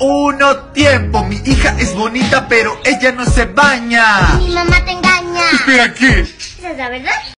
uno, tiempo. Mi hija es bonita, pero ella no se baña. Mi mamá te engaña. Espera, ¿qué? ¿Esa es la verdad?